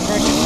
Oh,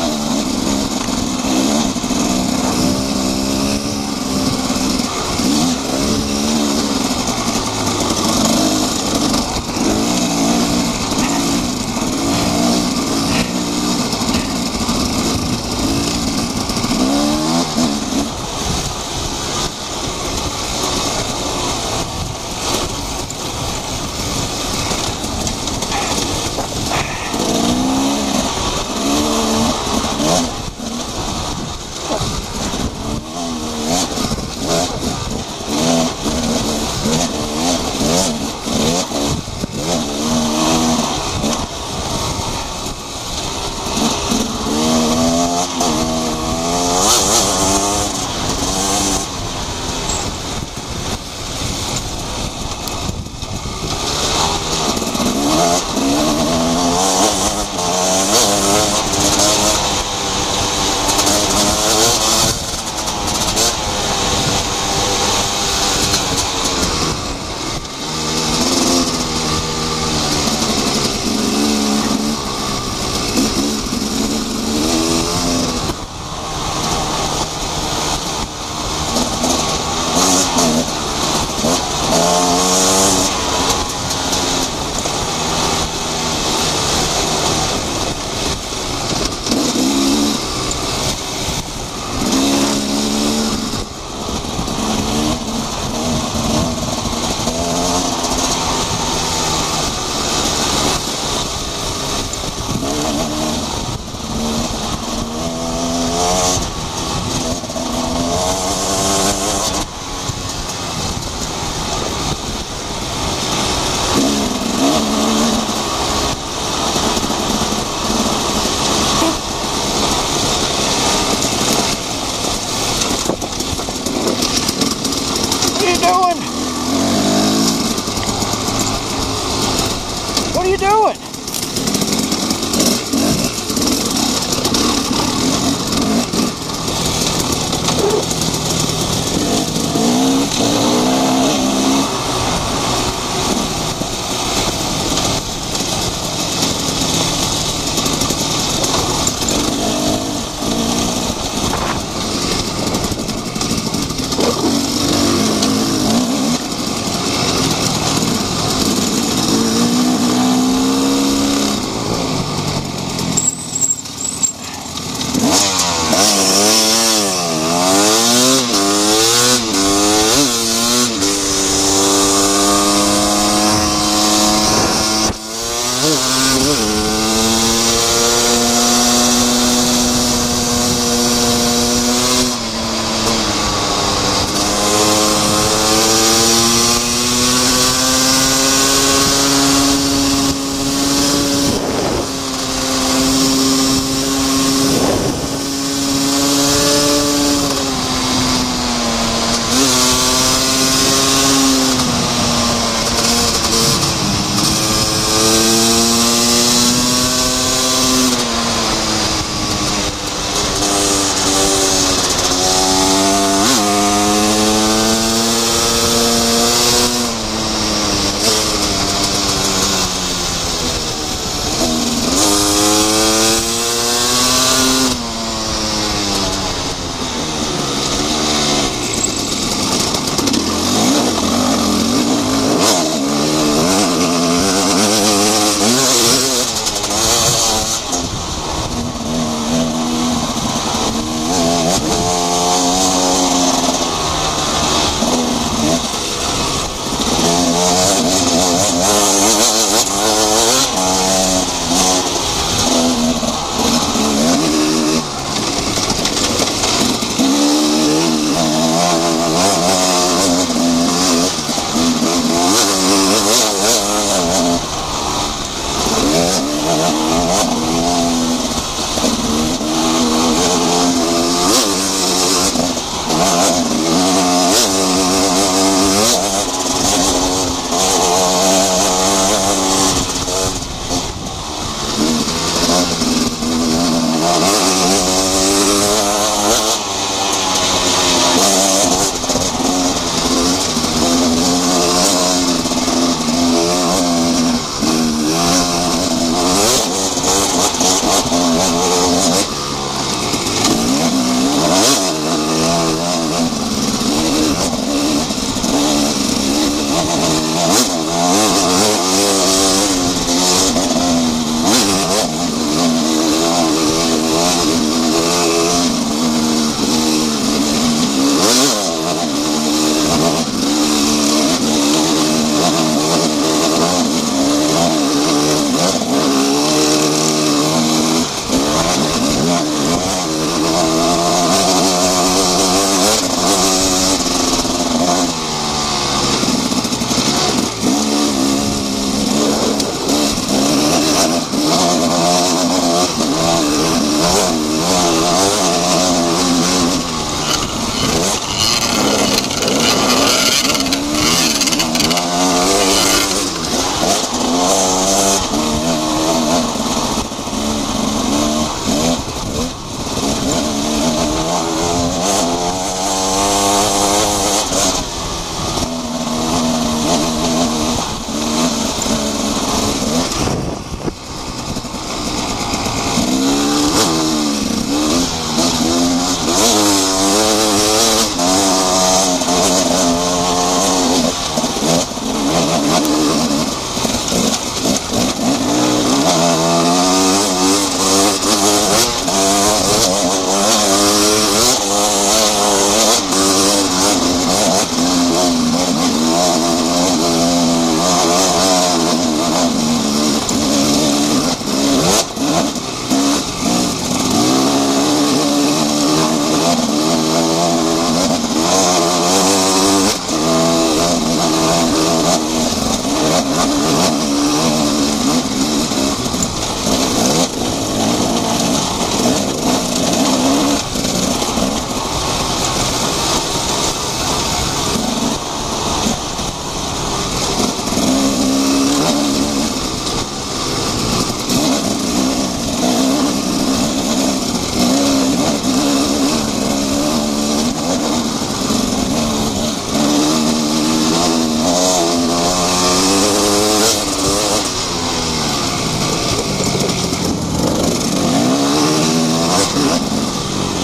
What are you doing?